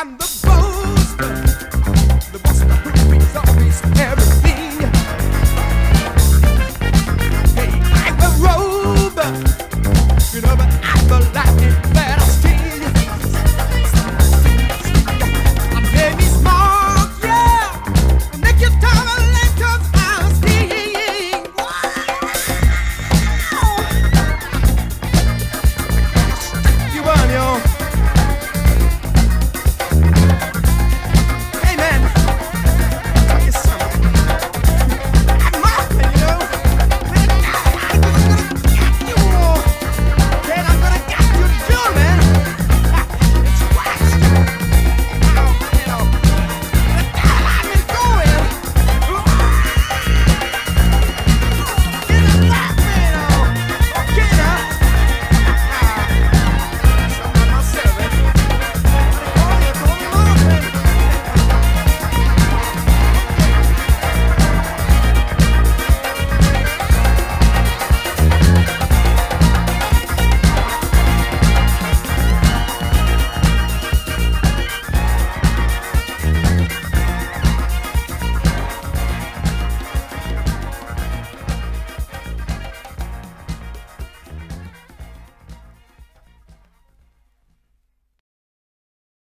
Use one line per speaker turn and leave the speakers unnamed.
I'm the boss, the boss who beats all his everything.